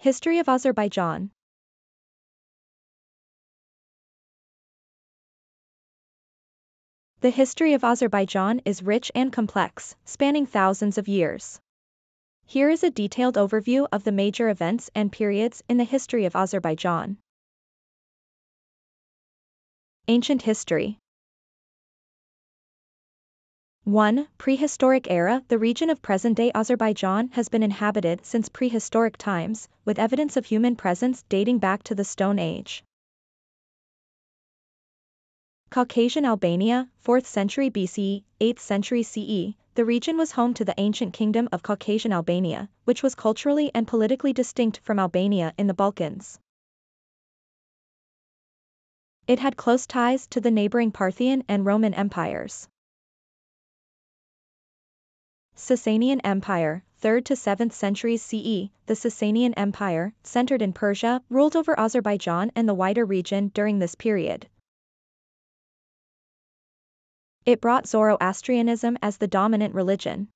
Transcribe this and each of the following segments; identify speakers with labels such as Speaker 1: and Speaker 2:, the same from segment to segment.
Speaker 1: History of Azerbaijan The history of Azerbaijan is rich and complex, spanning thousands of years. Here is a detailed overview of the major events and periods in the history of Azerbaijan. Ancient history 1. Prehistoric era The region of present-day Azerbaijan has been inhabited since prehistoric times, with evidence of human presence dating back to the Stone Age. Caucasian Albania, 4th century BCE, 8th century CE, the region was home to the ancient kingdom of Caucasian Albania, which was culturally and politically distinct from Albania in the Balkans. It had close ties to the neighboring Parthian and Roman empires. Sasanian Empire, 3rd to 7th centuries CE, the Sasanian Empire, centered in Persia, ruled over Azerbaijan and the wider region during this period. It brought Zoroastrianism as the dominant religion.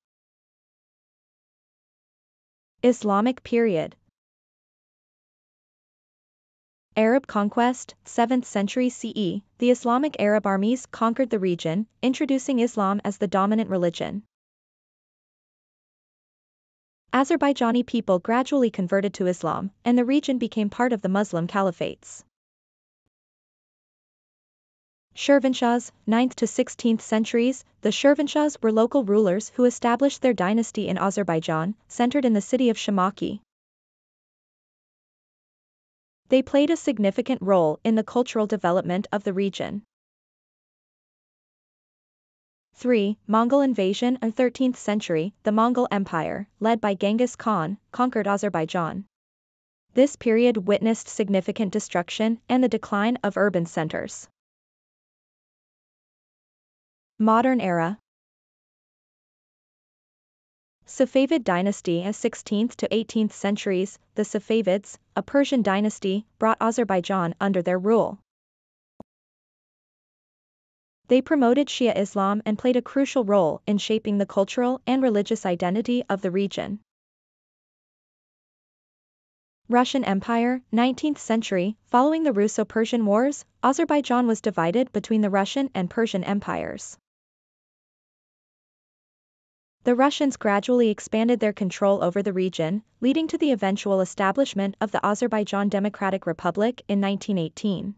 Speaker 1: Islamic period Arab conquest, 7th century CE, the Islamic Arab armies conquered the region, introducing Islam as the dominant religion. Azerbaijani people gradually converted to Islam, and the region became part of the Muslim caliphates. Shirvanshahs, 9th to 16th centuries, the Shirvanshahs were local rulers who established their dynasty in Azerbaijan, centered in the city of Shamakhi. They played a significant role in the cultural development of the region. 3. Mongol invasion and 13th century, the Mongol Empire, led by Genghis Khan, conquered Azerbaijan. This period witnessed significant destruction and the decline of urban centers. Modern era Safavid dynasty as 16th to 18th centuries, the Safavids, a Persian dynasty, brought Azerbaijan under their rule. They promoted Shia Islam and played a crucial role in shaping the cultural and religious identity of the region. Russian Empire, 19th century, following the Russo-Persian Wars, Azerbaijan was divided between the Russian and Persian empires. The Russians gradually expanded their control over the region, leading to the eventual establishment of the Azerbaijan Democratic Republic in 1918.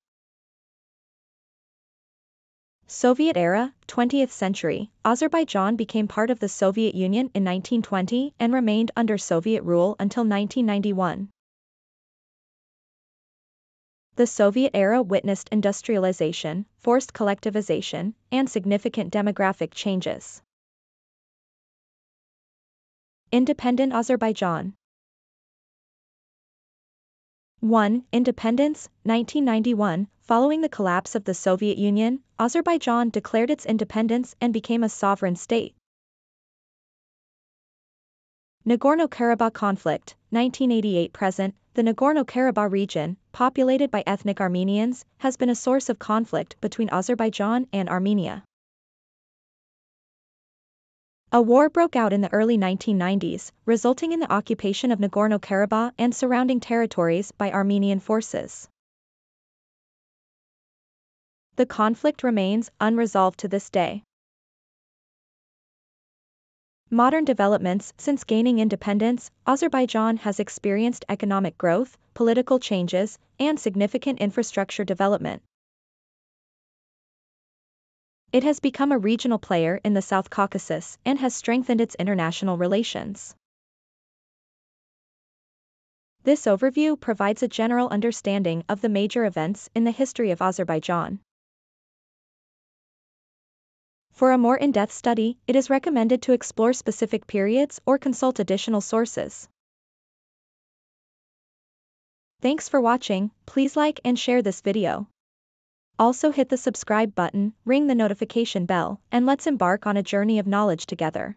Speaker 1: Soviet era, 20th century, Azerbaijan became part of the Soviet Union in 1920 and remained under Soviet rule until 1991. The Soviet era witnessed industrialization, forced collectivization, and significant demographic changes. Independent Azerbaijan 1. Independence, 1991, following the collapse of the Soviet Union, Azerbaijan declared its independence and became a sovereign state. Nagorno-Karabakh conflict, 1988-present, the Nagorno-Karabakh region, populated by ethnic Armenians, has been a source of conflict between Azerbaijan and Armenia. A war broke out in the early 1990s, resulting in the occupation of Nagorno-Karabakh and surrounding territories by Armenian forces. The conflict remains unresolved to this day. Modern developments Since gaining independence, Azerbaijan has experienced economic growth, political changes, and significant infrastructure development. It has become a regional player in the South Caucasus and has strengthened its international relations. This overview provides a general understanding of the major events in the history of Azerbaijan. For a more in-depth study, it is recommended to explore specific periods or consult additional sources. Thanks for watching, please like and share this video. Also hit the subscribe button, ring the notification bell, and let's embark on a journey of knowledge together.